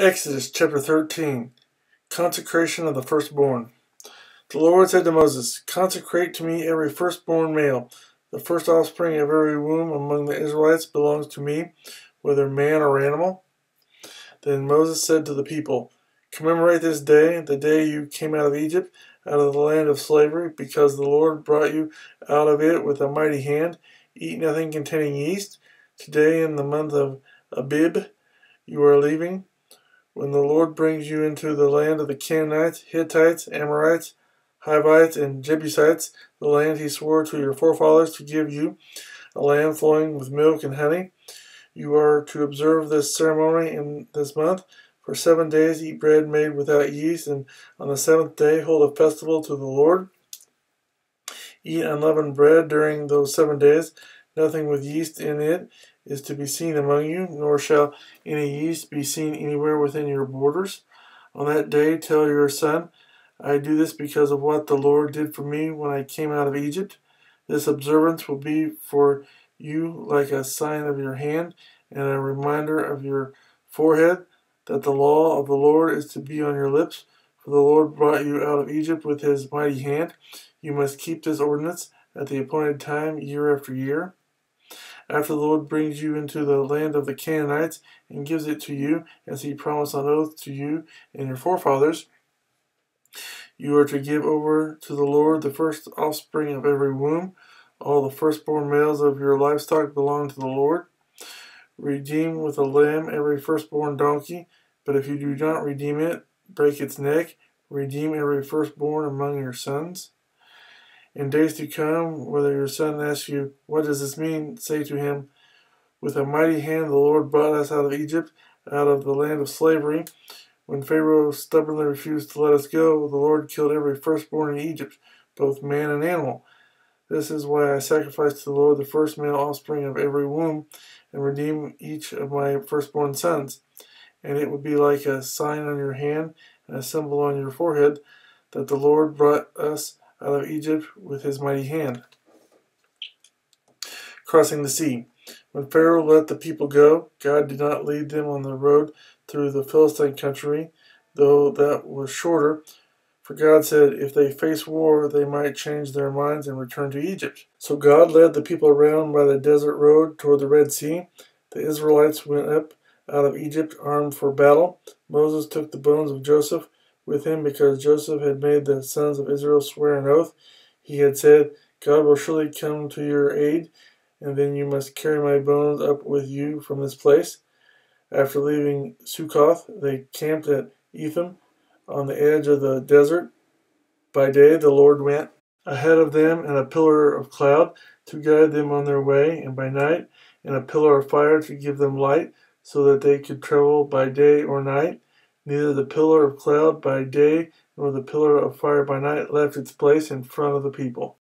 Exodus chapter 13 Consecration of the Firstborn. The Lord said to Moses, Consecrate to me every firstborn male. The first offspring of every womb among the Israelites belongs to me, whether man or animal. Then Moses said to the people, Commemorate this day, the day you came out of Egypt, out of the land of slavery, because the Lord brought you out of it with a mighty hand. Eat nothing containing yeast. Today, in the month of Abib, you are leaving when the Lord brings you into the land of the Canaanites, Hittites, Amorites, Hivites, and Jebusites, the land he swore to your forefathers to give you, a land flowing with milk and honey. You are to observe this ceremony in this month. For seven days eat bread made without yeast, and on the seventh day hold a festival to the Lord. Eat unleavened bread during those seven days, nothing with yeast in it is to be seen among you, nor shall any yeast be seen anywhere within your borders. On that day tell your son, I do this because of what the Lord did for me when I came out of Egypt. This observance will be for you like a sign of your hand and a reminder of your forehead that the law of the Lord is to be on your lips. For the Lord brought you out of Egypt with his mighty hand. You must keep this ordinance at the appointed time year after year. After the Lord brings you into the land of the Canaanites and gives it to you, as he promised on oath to you and your forefathers, you are to give over to the Lord the first offspring of every womb. All the firstborn males of your livestock belong to the Lord. Redeem with a lamb every firstborn donkey, but if you do not redeem it, break its neck. Redeem every firstborn among your sons. In days to come, whether your son asks you, What does this mean? say to him, With a mighty hand the Lord brought us out of Egypt, out of the land of slavery. When Pharaoh stubbornly refused to let us go, the Lord killed every firstborn in Egypt, both man and animal. This is why I sacrifice to the Lord the first male offspring of every womb, and redeem each of my firstborn sons. And it would be like a sign on your hand and a symbol on your forehead that the Lord brought us out of Egypt with his mighty hand. Crossing the sea. When Pharaoh let the people go, God did not lead them on the road through the Philistine country, though that was shorter. For God said, if they face war, they might change their minds and return to Egypt. So God led the people around by the desert road toward the Red Sea. The Israelites went up out of Egypt armed for battle. Moses took the bones of Joseph with him because Joseph had made the sons of Israel swear an oath. He had said, God will surely come to your aid, and then you must carry my bones up with you from this place. After leaving Succoth, they camped at Etham on the edge of the desert. By day, the Lord went ahead of them in a pillar of cloud to guide them on their way, and by night, in a pillar of fire to give them light, so that they could travel by day or night. Neither the pillar of cloud by day nor the pillar of fire by night left its place in front of the people.